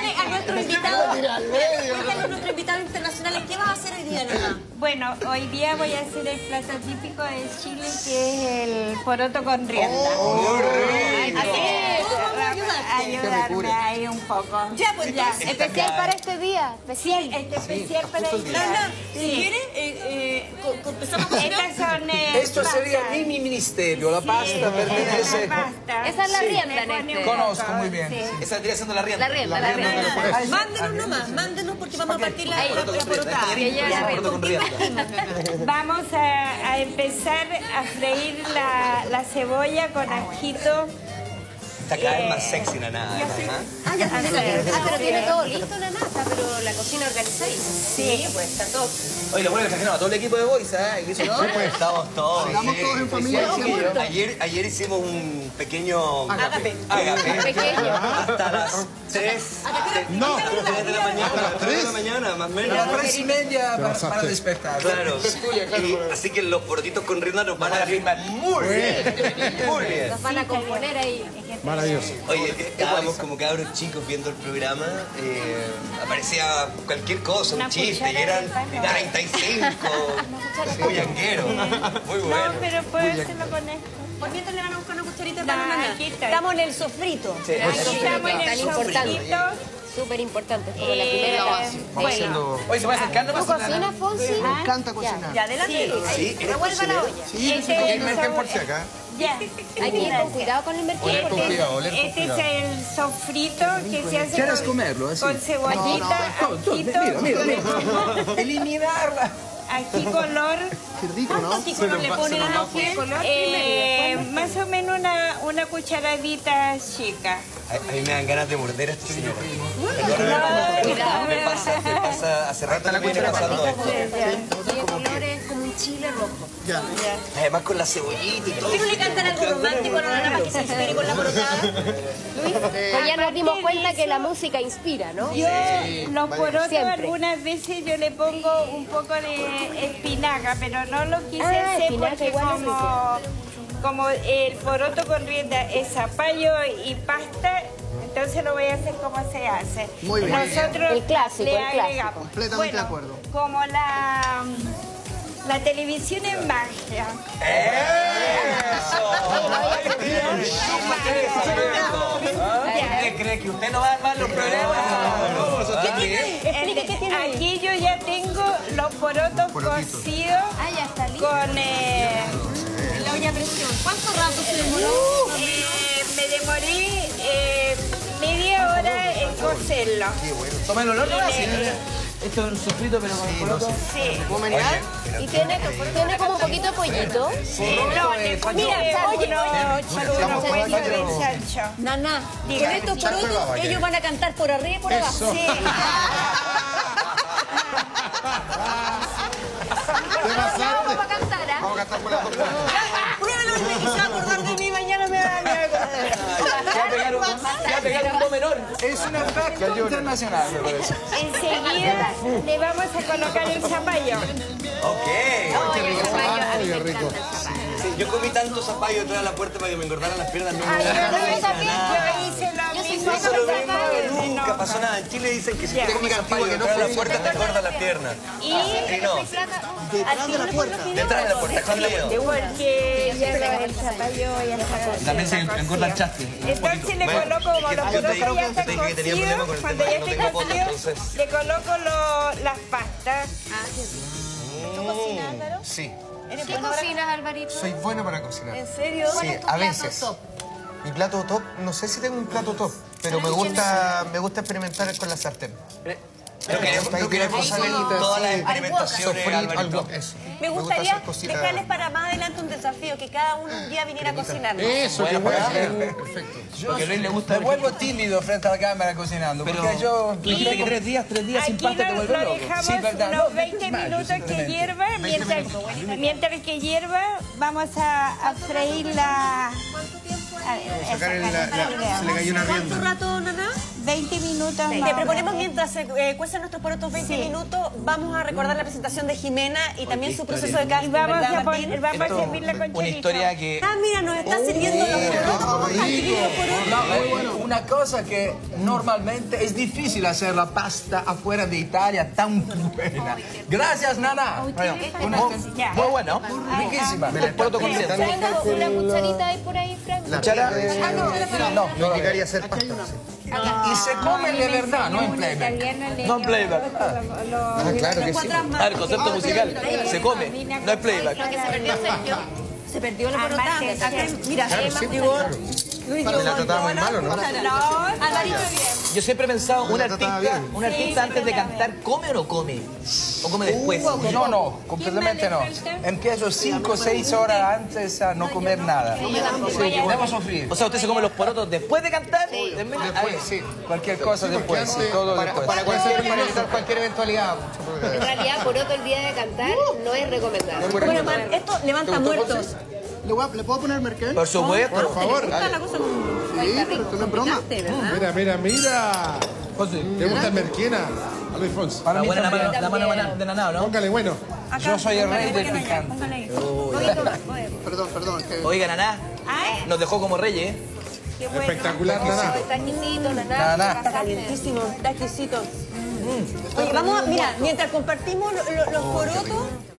Cuéntale a nuestro invitado, cuéntale a nuestro invitado internacional, ¿qué vas a hacer hoy día, Nana? Bueno, hoy día voy a hacer el plato típico de Chile, que es el poroto con rienda. Así que ayudarme ahí un poco. Ya, pues ya. Especial para este día. Sí, este especial para el día. Nana, si quieres, eh, eh, empezamos Esto sería pastas. mi ministerio, la pasta Sí, pertenece... Esa es la rienda, Néstor. Conozco muy bien. sí. Esa vendría siendo la rienda. La rienda, la rienda. Mándenos nomás, mándenos porque vamos a partir la, porotada. Vamos a, empezar a freír la, la cebolla con ajito. Está cada vez más sexy la nada. ¿ah? Ah, ya está. Ah, pero tiene todo listo la nata, pero la cocina organizadísima. Sí, pues está todo. Oye, lo bueno es que trajeron a todo el equipo de Voice, ¿eh? Que. Estamos todos. Estamos todos en familia. Ayer, ayer hicimos un pequeño... Agape. Agape. Pequeño. Hasta las 3 No. de la mañana. ¿Hasta las tres de la tres? mañana, más o menos. A las tres y media para, despertar. Claro. Y así que los porotitos con rienda nos van a rimar muy bien. Muy bien. Nos van a componer ahí. Maravilloso. Oye, estábamos como cabros chicos viendo el programa, eh, aparecía cualquier cosa, un Una chiste, y eran de pan. 35, muy yanguero, muy No, bueno. pero puedo hacerlo con esto. Por mientras le van a buscar una cucharita No, para la. Estamos en el sofrito. Sí, Aquí estamos en el importante. sofrito. Súper importante, como la Eh, primera base. bueno, Oye, ¿se puede acercar nomás? ¿Tú cocinas, Fonsi? Me encanta cocinar. Ya, adelante. Sí, eres Revuelva la olla. Sí, Este sí, es mergen el por si acá. Ya. Hay que ir con cuidado con el mercado. Oler con porque cuidado, oler con Este es el sofrito que se hace ¿Quieres con, comerlo así? con cebollita, ajito, Mira, mira, mira. Eliminarla. ají color, Qué rico, ¿no? ¿Cuántos hijos le ponen a la mujer? eh, más o menos una, una cucharadita chica. A, a mí me dan ganas de morder a esta señora. No, Me pasa, me pasa, hace rato me viene pasando esto. Y el color es como un chile rojo. Ya. Además con la cebollita y todo. ¿Por qué no le cantan algo romántico a la nana que se inspire con la porotada? Pues ya nos dimos cuenta que la música inspira, ¿no? Yo los porotos Siempre. algunas veces yo le pongo un poco de espinaca, pero no lo quise Ah, hacer porque como, como el poroto con rienda es zapallo y pasta, entonces lo voy a hacer como se hace. Muy bien. Nosotros El clásico, le el clásico. agregamos. Completamente Bueno, de acuerdo. Como la, la televisión es magia. ¿Usted cree que usted no va a armar los problemas? ¿Qué tiene? Explique qué tiene ahí. Aquí yo ya tengo los porotos cocidos Ah, ya está listo. con... eh, La olla a presión. ¿Cuánto rato se demoró? Eh, me demoré eh, media hora en cocerlo. Toma el olor. Esto es un sofrito, pero con el poroto. Sí. Y tiene, tiene como un poquito de pollito. No, le huesos de chancho. Nana, con estos porotos ellos van a cantar por arriba y por abajo. Sí. ¿Te pasaste? Vamos a cantar, ¿ah? Vamos a cantar por las dos partes. Pruébelo y se va a acordar de mí mañana me va a Se va a pegar un, se va a pegar un do menor. Es un efecto internacional, me parece. Enseguida le vamos a colocar el zapallo. Ok. El zapallo, Qué rico. el zapallo. Sí, yo comí tanto zapallo detrás de la puerta para que me engordaran las piernas. No, Ay, no, yo no, también, no, yo hice lo con mismo, zapallo. nunca pasó nada. En Chile dicen que si te comes zapallo que no detrás de la puerta te engordan las piernas. Y Y no, Detrás de la puerta. detrás de la puerta, escondido. porque ya lo- el zapallo ya está También se engorda el chaste. Entonces le Bueno, coloco como que los dije- ya están que cocidos, con el cuando ya que esté cocido, entonces. le coloco lo- las pastas. Sí. ¿Qué cocinas, Alvarito? Soy bueno para cocinar. ¿En serio? Sí, a veces. Mi plato top, no sé si tengo un plato top, pero me gusta, me gusta experimentar con la sartén. No queremos, no queremos saber todas las experimentaciones, Alvarito. Me gusta gustaría dejarles para más desafío, que cada uno un día viniera a cocinarnos. Eso, Bueno, bueno. Perfecto. Porque a Luis le gusta. Me vuelvo tímido frente a la cámara cocinando. Porque yo. Dijiste que tres días, tres días sin pasta te lo loco. dejamos Sí, verdad. unos No, 20 mayo, minutos que hierva. Mientras, mientras que hierva, vamos a, a freír la... A ver, Sacar esa el- la- la- se le cayó una ¿Cuánto rienda. rato, Nana? 20 minutos Te más. proponemos mientras se eh, cuecen nuestros porotos 20 minutos, vamos a recordar la presentación de Jimena y también su proceso de Y casting, vamos ¿verdad, a, poner, vamos a Esto, servirla con una historia que Ah, mira, nos está sirviendo los porotos. No, eh, una cosa que normalmente es difícil hacer la pasta afuera de Italia tan buena. Gracias, Nana. Bueno, muy bueno. riquísima. Poroto con. Una cucharita ahí por ahí, Frank. La Cuchara. No, No pasta. Y se come de verdad, no en playback. No en playback. Ah, claro que sí. Ah, el concepto musical. Se come, no es playback. Lo que se perdió soy yo. Se perdió la Ah, mira, llegó. Luis Me la trataba muy mal, ¿o no? Alvarito. Yo siempre he pensado, un artista, un artista antes de cantar, ¿come o no come? ¿O come después? No, no, completamente no. Empiezo 5 o 6 horas antes a no comer nada. Debo sufrir. O sea, usted se come los porotos después de cantar. Después- Después, sí, cualquier cosa después, sí, todo Para, después. para cualquier, para evitar cualquier eventualidad. En realidad, poroto el día de cantar no es recomendable. Bueno, man, esto levanta muertos. ¿Le, voy a- ¿Le puedo poner merquén? Por supuesto. Por favor. Está la cosa con... Sí, pero esto no es broma. Mira, mira, mira. ¿Te gusta el. Para La mí buena la mano, la mano de nanao, ¿no? Póngale bueno. Yo soy el rey del picante. Perdón, perdón. que- Oiga, naná, nos dejó como reyes, ¿eh? Espectacular, nana. Está exquisito, la Nada, nada. Está calientísimo, está exquisito. Oye, vamos a, mira, mientras compartimos lo- lo- los porotos,